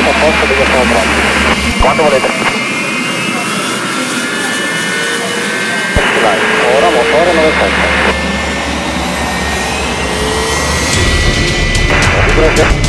muleta posta, ligação ao próximo. Quanto muleta? Sinais. Ora, motor não é resposta. Obrigado.